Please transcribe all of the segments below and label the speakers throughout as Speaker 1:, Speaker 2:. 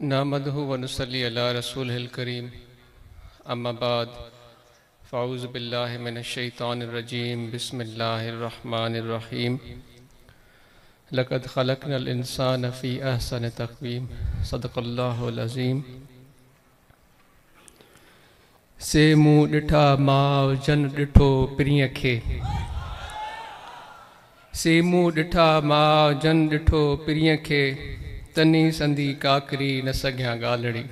Speaker 1: नमदहु वनसली अला रसूल करीम अम्माबाद फ़ाउज़ बसमीम लक़द ख़लक़नल इंसान फ़ी अहसन तक़वीम सदक़ल्लाहुल-अज़ीम से मूं ॾिठा माउ जन ॾिठो प्रिय खे से मूं ॾिठा माउ जन ॾिठो प्रिय खे तनी संदी काकरी न सघिया ॻाल्हड़ी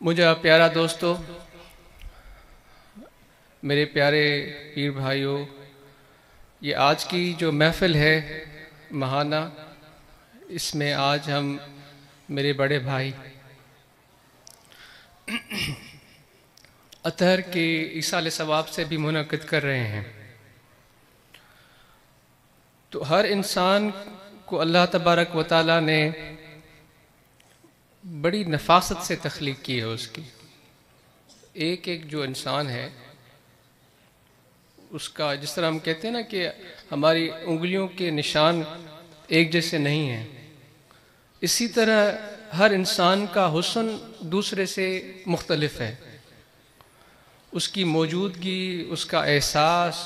Speaker 1: मुंहिंजा प्यारा दोस्तों, मेरे प्यारे पीर भाइयों, ये आज की जो महफिल है महाना, इसमें आज हम मेरे बड़े भाई, अतहर के ईसाल सवाब से भी मुनद कर रहे हैं। तो हर इंसान को अल्लाह तबारक व ताली ने बड़ी नफासत से तख्लीक की है उसकी। एक एक जो इंसान है, उसका जिस तरह हम कहते हैं ना कि हमारी उंगलियों के निशान एक जैसे नहीं हैं। इसी तरह हर इंसान का हुसन दूसरे से मुख्तलफ है। उसकी मौजूदगी, उसका एहसास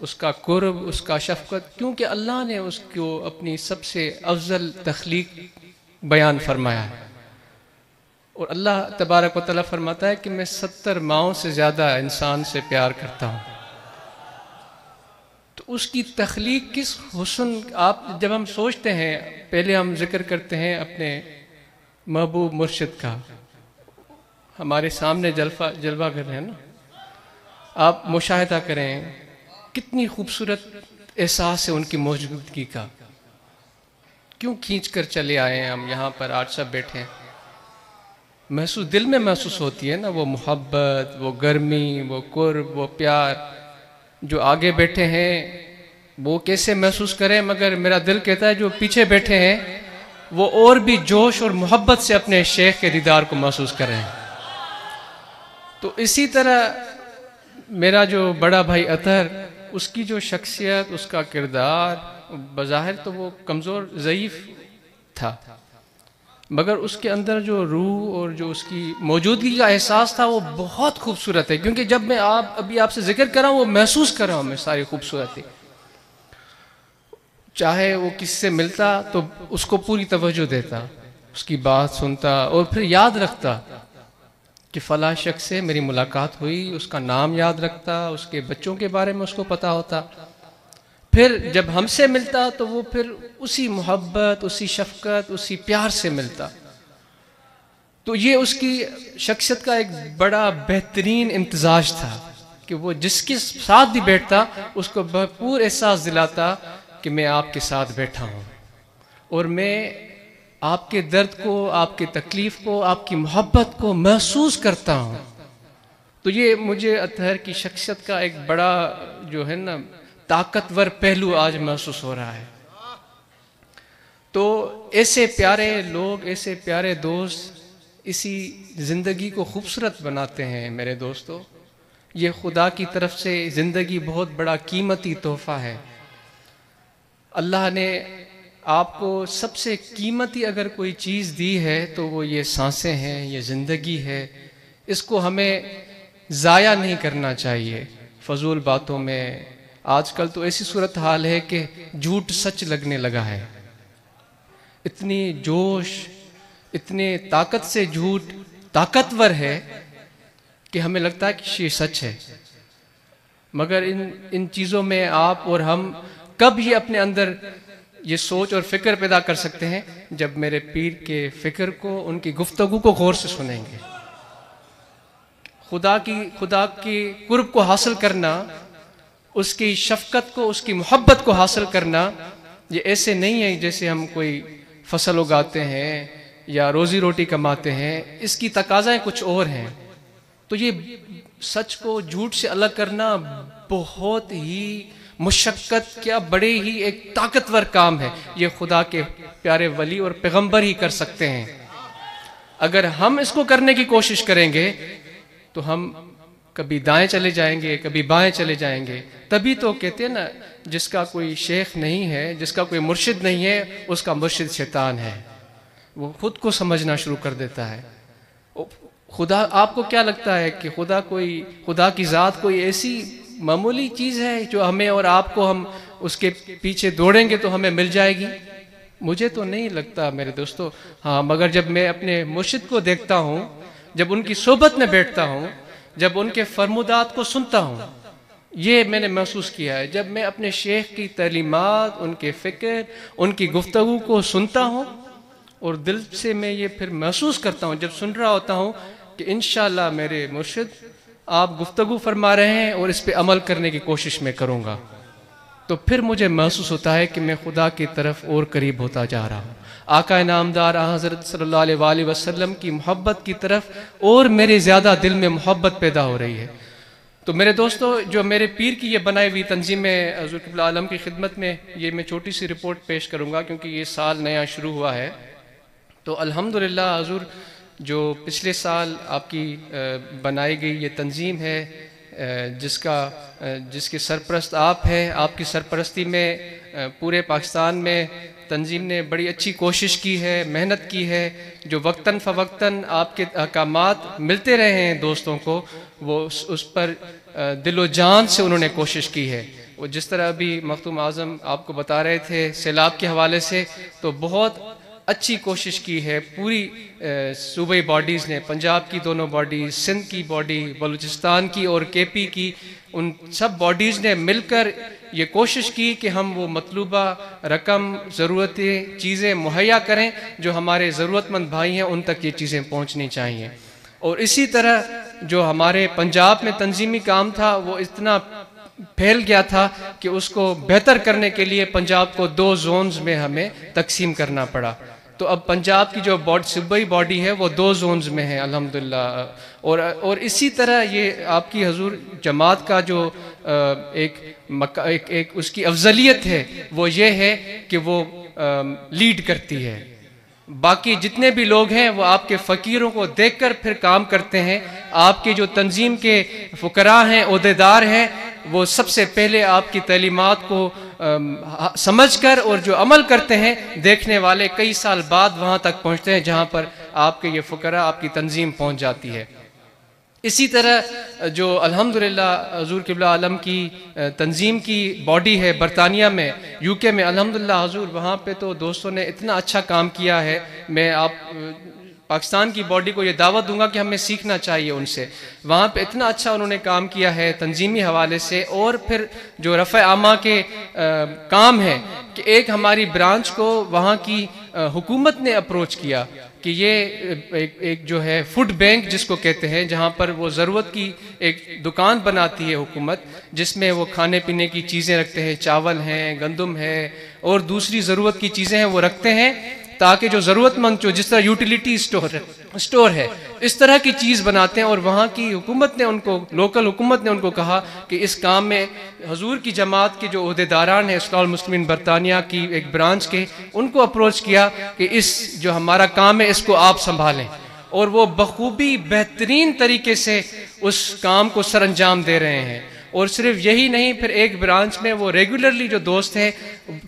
Speaker 1: उसका कुर्ब, उसका शफकत, क्योंकि अल्लाह ने उसको अपनी सबसे अफजल तख्लीक बयान फरमाया है। और अल्लाह तबारक व फरमाता है कि मैं सत्तर माओं से ज़्यादा इंसान से प्यार करता हूँ। तो उसकी तख्लीक किस हुसन, आप जब हम सोचते हैं, पहले हम ज़िक्र करते हैं अपने महबूब मुर्शद का। हमारे सामने जलवा जलवा कर रहे हैं ना? आप मुशाहिदा करें। कितनी खूबसूरत एहसास है उनकी मौजूदगी का। क्यों खींच कर चले आए हैं हम? यहाँ पर आज सब बैठे हैं। महसूस, दिल में महसूस होती है ना वो मोहब्बत, वो गर्मी, वो कुर्ब, वो प्यार, जो आगे बैठे हैं, वो कैसे महसूस करें? मगर मेरा दिल कहता है जो पीछे बैठे हैं, वो और भी जोश और मोहब्बत से अपने शेख के दीदार को महसूस करें तो इसी तरह मेरा जो बड़ा भाई अतर उसकी जो शख्सियत, उसका किरदार, बज़ाहिर तो वो कमज़ोर, ज़यीफ़ था। मगर उसके अंदर जो रूह और जो उसकी मौजूदगी का एहसास था, वो बहुत खूबसूरत है। क्योंकि जब मैं आप, अभी आपसे ज़िक्र कर रहा हूँ, वो महसूस कर रहा हूँ मैं सारी खूबसूरती। चाहे वो किससे मिलता तो उसको पूरी तवज्जो देता, उसकी बात सुनता और फिर याद रखता। कि फ़ला शख्स से मेरी मुलाकात हुई, उसका नाम याद रखता, उसके बच्चों के बारे में उसको पता होता। फिर जब हमसे मिलता तो वो फिर उसी मोहब्बत, उसी शफकत, उसी प्यार से मिलता। तो ये उसकी शख्सियत का एक बड़ा बेहतरीन इम्तजाज था कि वो जिसके साथ भी बैठता, उसको भरपूर एहसास दिलाता कि मैं आपके साथ बैठा हूँ। और मैं आपके दर्द को, आपके तकलीफ़ को, आपकी मोहब्बत को महसूस करता हूँ। तो ये मुझे अतहर की शख्सियत का एक बड़ा, जो है ना, ताकतवर पहलू आज महसूस हो रहा है। तो ऐसे प्यारे लोग, ऐसे प्यारे दोस्त इसी ज़िंदगी को खूबसूरत बनाते हैं, मेरे दोस्तों। ये खुदा की तरफ़ से ज़िंदगी बहुत बड़ा कीमती तोहफ़ा है। अल्लाह ने आपको सबसे कीमती अगर कोई चीज़ दी है तो वो ये साँसें हैं, ये ज़िंदगी है। इसको हमें ज़ाया नहीं करना चाहिए। फजूल बातों में आजकल तो ऐसी सूरत हाल है कि झूठ सच लगने लगा है। इतनी जोश, इतने ताकत से झूठ ताकतवर है कि हमें लगता है कि ये सच है। मगर इन इन चीज़ों में आप और हम कब ये अपने अंदर ये सोच और फ़िक्र पैदा कर सकते हैं जब मेरे पीर के फ़िक्र को, उनकी गुफ्तगु को गौर से सुनेंगे। खुदा की खुदा की कुर्ब को हासिल करना, उसकी शफकत को, उसकी मोहब्बत को हासिल करना, ये ऐसे नहीं है जैसे हम कोई फ़सल उगाते हैं या रोज़ी रोटी कमाते हैं, इसकी तकाजाएँ कुछ और हैं। तो ये सच को झूठ से अलग करना बहुत ही मुशक्क़त क्या बड़े ही एक ताकतवर काम है। ये खुदा के प्यारे वली और पैगंबर ही कर सकते हैं। अगर हम इसको करने की कोशिश करेंगे तो हम कभी दाएँ चले जाएँगे, कभी बाएँ चले जाएँगे। तभी तो कहते हैं ना, जिसका कोई शेख नहीं है, जिसका कोई मुर्शिद नहीं है, उसका मुर्शिद शैतान है। वो खुद को समझना शुरू कर देता है। खुदा, आपको क्या लगता है कि खुदा कोई, खुदा की ज़ात कोई ऐसी मामूली चीज़ है जो हमें और आपको हम उसके पीछे दौड़ेंगे तो हमें मिल जाएगी। मुझे तो नहीं लगता मेरे दोस्तों हाँ मगर जब मैं अपने मुर्शिद को देखता हूँ, जब उनकी सोबत में बैठता हूँ, जब उनके फरमुदात को सुनता हूँ, ये मैंने महसूस किया है। जब मैं अपने शेख की तलीमत, उनके फ़िक्र, उनकी गुफ्तु को सुनता हूँ और दिल से मैं ये फिर महसूस करता हूँ, जब सुन रहा होता हूँ कि इन मेरे मुर्शिद आप गुफ्तगु फरमा रहे हैं और इस पर अमल करने की कोशिश में करूँगा। तो फिर मुझे महसूस होता है कि मैं खुदा की तरफ़ और करीब होता जा रहा हूँ। आका नामदार हज़रत सल्लल्लाहु अलैहि वसल्लम की मोहब्बत की तरफ़ और मेरे ज़्यादा दिल में मोहब्बत पैदा हो रही है। तो मेरे दोस्तों, जो मेरे पीर की ये बनाई हुई तंजीम आलम की खिदमत में, ये मैं छोटी सी रिपोर्ट पेश करूँगा, क्योंकि ये साल नया शुरू हुआ है। तो अल्हम्दुलिल्लाह, हजूर जो पिछले साल आपकी बनाई गई ये तंजीम है जिसका जिसके सरपरस्त आप हैं आपकी सरपरस्ती में पूरे पाकिस्तान में तंजीम ने बड़ी अच्छी कोशिश की है मेहनत की है जो वक्ता फ़वक्ता आपके अहकाम मिलते रहे हैं दोस्तों को वो उस, उस पर दिलो जान से उन्होंने कोशिश की है। वो जिस तरह अभी मखतूम आज़म आपको बता रहे थे सैलाब के हवाले से तो बहुत अच्छी कोशिश की है। पूरी सूबई बॉडीज़ ने, पंजाब की दोनों बॉडी सिंध की बॉडी बलूचिस्तान की और के पी की, उन सब बॉडीज़ ने मिलकर ये कोशिश की कि हम वो मतलूबा, रकम, ज़रूरतें, चीज़ें मुहैया करें, जो हमारे ज़रूरतमंद भाई हैं, उन तक ये चीज़ें पहुँचनी चाहिए। और इसी तरह जो हमारे पंजाब में तंजीमी काम था, वो इतना फैल गया था कि उसको बेहतर करने के लिए पंजाब को दो जोन्स में हमें तकसीम करना पड़ा। तो अब पंजाब की जो बॉडी सूबाई बॉडी है वो दो जोन्स में है अल्हम्दुलिल्लाह और और इसी तरह ये आपकी हजूर जमात का जो एक मका, एक, एक उसकी अफजलियत है वो ये है कि वो लीड करती है। बाकी जितने भी लोग हैं वो आपके फ़कीरों को देखकर फिर काम करते हैं। आपके जो तंजीम के फ़करा हैं अहदेदार हैं वो सबसे पहले आपकी तलीमत को समझ कर और जो अमल करते हैं, देखने वाले कई साल बाद वहाँ तक पहुँचते हैं, जहाँ पर आपके ये फ़करा आपकी तंजीम पहुँच जाती है। इसी तरह, जो अल्हम्दुलिल्लाह हजूर किबला आलम की तंजीम की बॉडी है बरतानिया में, यूके में, अल्हम्दुलिल्लाह हजूर, वहाँ पे तो दोस्तों ने इतना अच्छा काम किया है, मैं आप पाकिस्तान की बॉडी को ये दावत दूँगा कि हमें सीखना चाहिए उनसे। वहाँ पे इतना अच्छा उन्होंने काम किया है तंजीमी हवाले से और फिर जो रफ़ आमा के आ, काम है कि एक हमारी ब्रांच को वहाँ की हुकूमत ने अप्रोच किया कि ये एक, एक जो है फ़ूड बैंक जिसको कहते हैं जहाँ पर वो ज़रूरत की एक दुकान बनाती है हुकूमत जिसमें वो खाने पीने की चीज़ें रखते हैं चावल हैं गंदम है और दूसरी ज़रूरत की चीज़ें हैं वो रखते हैं ताकि जो ज़रूरतमंद जो जिस तरह यूटिलिटी स्टोर है स्टोर है, इस तरह की चीज़ बनाते हैं और वहाँ की हुकूमत ने उनको लोकल हुकूमत ने उनको कहा कि इस काम में हजूर की जमात के जो अहदेदारान हैं, इस्लाम मुस्लिम बरतानिया की एक ब्रांच के, उनको अप्रोच किया कि इस जो हमारा काम है, इसको आप संभालें। और वो बखूबी बेहतरीन तरीके से उस काम को सर अंजाम दे रहे हैं। और सिर्फ़ यही नहीं, फिर एक ब्रांच में वो रेगुलरली जो दोस्त हैं,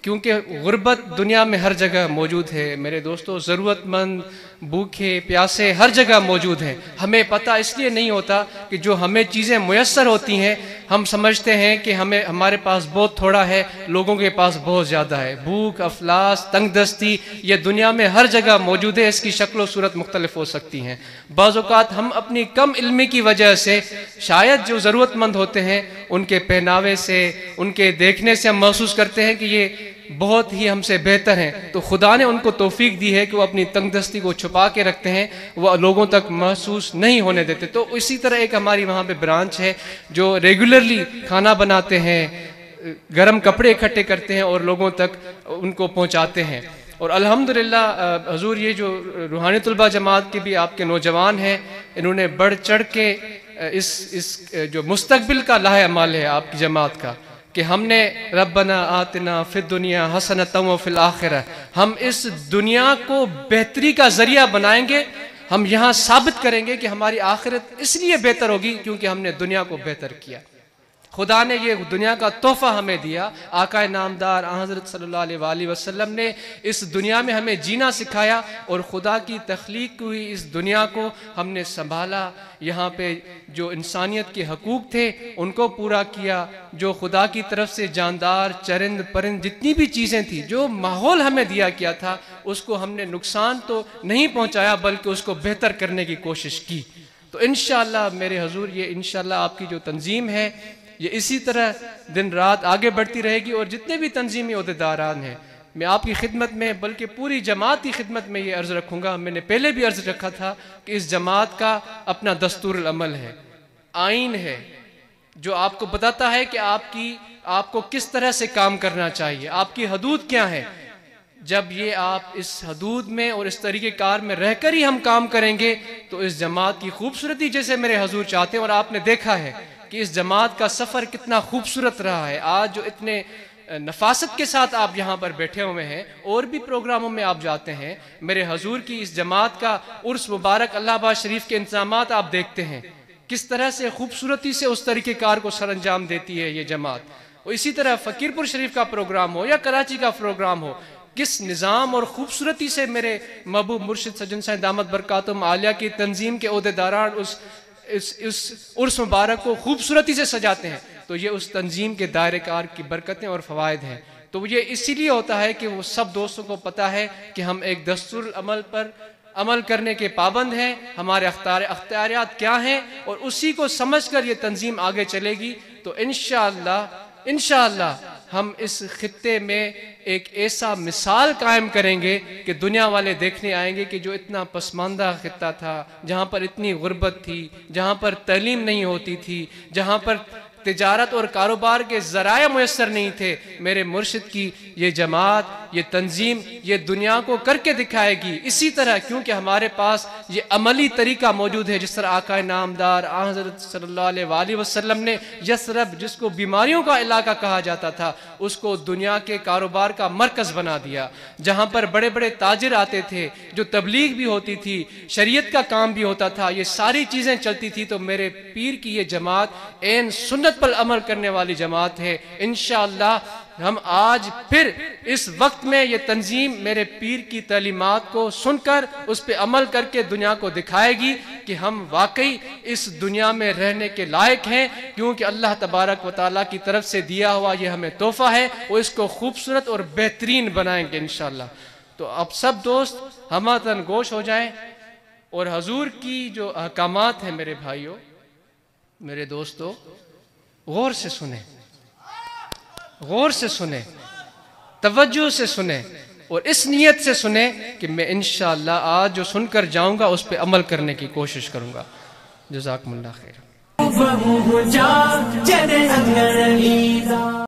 Speaker 1: क्योंकि गुर्बत दुनिया में हर जगह मौजूद है। मेरे दोस्तों, ज़रूरतमंद, भूखे, प्यासे हर जगह मौजूद हैं। हमें पता इसलिए नहीं होता कि जो हमें चीज़ें मैसर होती हैं, हम समझते हैं कि हमें, हमारे पास बहुत थोड़ा है, लोगों के पास बहुत ज़्यादा है। भूख, अफलास, तंगदस्ती, ये दुनिया में हर जगह मौजूद है, इसकी शक्ल, सूरत मुख्तलिफ़ हो सकती हैं। बाज़ात हम अपनी कम इलमी की वजह से शायद जो ज़रूरतमंद होते हैं उनके पहनावे से, उनके देखने से हम महसूस करते हैं कि ये बहुत ही हमसे बेहतर हैं। तो खुदा ने उनको तोफीक दी है कि वो अपनी तंगदस्ती को छुपा के रखते हैं, वो लोगों तक महसूस नहीं होने देते। तो इसी तरह एक हमारी वहाँ पे ब्रांच है जो रेगुलरली खाना बनाते हैं, गर्म कपड़े इकट्ठे करते हैं और लोगों तक उनको पहुँचाते हैं। और अल्हम्दुलिल्लाह हजूर ये जो रूहानी तलबा जमात के भी आपके नौजवान हैं, इन्होंने बढ़ चढ़ के इस इस जो मुस्तबिल का लाह अमाल है आपकी जमात का, कि हमने रबना आतना फिर दुनिया हसन तम फिल आखिर, हम इस दुनिया को बेहतरी का ज़रिया बनाएँगे, हम यहाँ साबित करेंगे कि हमारी आखिरत इसलिए बेहतर होगी क्योंकि हमने दुनिया को बेहतर किया। खुदा ने ये दुनिया का तोहफा हमें दिया। आका नामदार हज़रत सल्लल्लाहु अलैहि वसल्लम ने इस दुनिया में हमें जीना सिखाया और खुदा की तख्लीक हुई इस दुनिया को हमने संभाला। यहाँ पे जो इंसानियत के हकूक़ थे, उनको पूरा किया। जो खुदा की तरफ़ से जानदार, चरिंद परिंद जितनी भी चीज़ें थी, जो माहौल हमें दिया किया था, उसको हमने नुकसान तो नहीं पहुँचाया, बल्कि उसको बेहतर करने की कोशिश की। तो इन मेरे हजूर, ये इन आपकी जो तंजीम है ये इसी तरह दिन रात आगे बढ़ती रहेगी और जितने भी तंजीमी अहदेदारान हैं, मैं आपकी खिदमत में, बल्कि पूरी जमात की खिदमत में ये अर्ज़ रखूँगा। मैंने पहले भी अर्ज़ रखा था कि इस जमात का अपना दस्तूर अमल है आइन है, जो आपको बताता है कि आपकी, आपको किस तरह से काम करना चाहिए, आपकी हदूद क्या है। जब ये आप इस हदूद में और इस तरीके कार में रहकर ही हम काम करेंगे तो इस जमात की खूबसूरती जैसे मेरे हजूर चाहते हैं और आपने देखा है। कि इस जमात का सफ़र कितना खूबसूरत रहा है। आज जो इतने नफासत के साथ आप यहाँ पर बैठे हुए हैं, और भी प्रोग्रामों में आप जाते हैं, मेरे हजूर की इस जमात का उर्स मुबारक अल्लाहबाद शरीफ के इंतज़ाम आप देखते हैं। किस तरह से खूबसूरती से उस तरीके कार को सर अंजाम देती है ये जमात। और इसी तरह फ़कीरपुर शरीफ का प्रोग्राम हो या कराची का प्रोग्राम हो, किस निज़ाम और खूबसूरती से मेरे महबूब मुर्शिद सजन साहब दामद बरकातम आलिया की तंजीम के अहदेदारान उस इस इस उर्स मुबारक को खूबसूरती से सजाते हैं। तो ये उस तंजीम के दायरे कार की बरकतें और फ़वाद हैं। तो ये इसीलिए होता है कि वो सब दोस्तों को पता है कि हम एक दस्तूर अमल पर अमल करने के पाबंद हैं। हमारे अख्तार अख्तियारियात क्या हैं? और उसी को समझ कर ये तंजीम आगे चलेगी। तो इन इन हम इस खत्े में एक ऐसा मिसाल कायम करेंगे कि दुनिया वाले देखने आएँगे कि जो इतना पसमानदा खत्ता था, जहाँ पर इतनी गुर्बत थी, जहाँ पर तलीम नहीं होती थी, जहाँ पर तजारत और कारोबार के ज़राए मैसर नहीं थे, मेरे मुर्शद की ये जमात, ये तंजीम, ये दुनिया को करके दिखाएगी। इसी तरह, क्योंकि हमारे पास ये अमली तरीका मौजूद है, जिस तरह आका नामदार हज़रत सल्लल्लाहु वसल्लम ने यसरब, जिसको बीमारियों का इलाका कहा जाता था, उसको दुनिया के कारोबार का मरकज़ बना दिया, जहाँ पर बड़े बड़े ताजर आते थे, जो तबलीग भी होती थी, शरीयत का काम भी होता था, ये सारी चीज़ें चलती थी तो मेरे पीर की ये जमात एन सुन्नत पर अमल करने वाली जमात है। इन हम आज फिर इस वक्त में ये तंजीम मेरे पीर की तलीमत को सुनकर, उस पर अमल करके दुनिया को दिखाएगी कि हम वाकई इस दुनिया में रहने के लायक हैं, क्योंकि अल्लाह तबारक व की तरफ़ से दिया हुआ ये हमें तोहफा है, वो इसको खूबसूरत और बेहतरीन बनाएँगे इन तो अब सब दोस्त, हम तन गोश हो जाएँ, और हजूर की जो अहकाम हैं मेरे भाइयों, मेरे दोस्तों, गौर से सुने। गौर से सुने, तवज्जो से सुने और इस नीयत से सुने कि मैं इन आज जो सुनकर जाऊँगा, उस पर अमल करने की कोशिश करूँगा। जजाकमल्ला खैर।